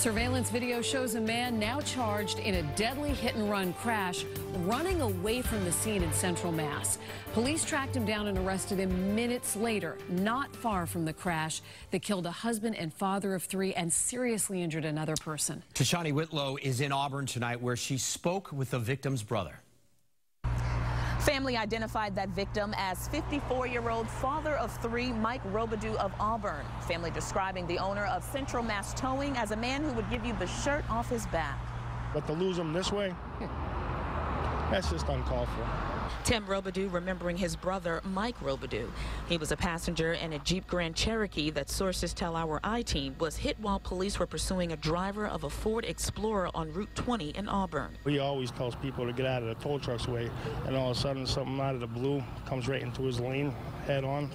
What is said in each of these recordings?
Surveillance video shows a man now charged in a deadly hit and run crash running away from the scene in central Mass. Police tracked him down and arrested him minutes later, not far from the crash that killed a husband and father of three and seriously injured another person. Tashanea Whitlow is in Auburn tonight where she spoke with the victim's brother. Family identified that victim as 54-year-old father of three, Mike Robidoux of Auburn. Family describing the owner of Central Mass Towing as a man who would give you the shirt off his back. But to lose him this way, that's just uncalled for. Tim Robidoux remembering his brother, Mike Robidoux. He was a passenger in a Jeep Grand Cherokee that sources tell our I-team was hit while police were pursuing a driver of a Ford Explorer on Route 20 in Auburn. He always tells people to get out of the tow truck's way, and all of a sudden something out of the blue comes right into his lane, head on.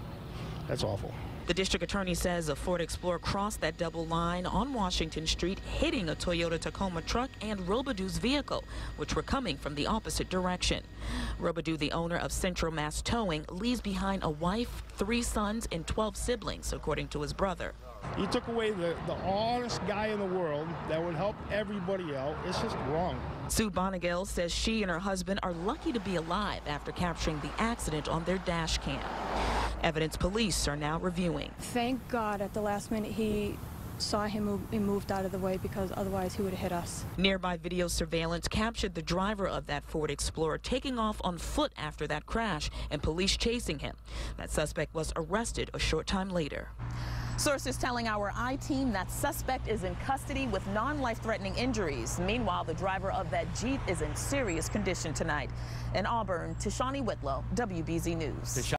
That's awful. The district attorney says a Ford Explorer crossed that double line on Washington Street, hitting a Toyota Tacoma truck and Robidoux's vehicle, which were coming from the opposite direction. Robidoux, the owner of Central Mass Towing, leaves behind a wife, three sons, and 12 siblings, according to his brother. You took away the, the honest guy in the world that would help everybody out. It's just wrong. Sue Bonigal says she and her husband are lucky to be alive after capturing the accident on their dash cam. Evidence police are now reviewing. Thank God at the last minute he saw him move, and moved out of the way because otherwise he would have hit us. Nearby video surveillance captured the driver of that Ford Explorer taking off on foot after that crash and police chasing him. That suspect was arrested a short time later. Sources telling our I-team that suspect is in custody with non-life-threatening injuries. Meanwhile, the driver of that Jeep is in serious condition tonight. In Auburn, Tashanea Whitlow, WBZ News.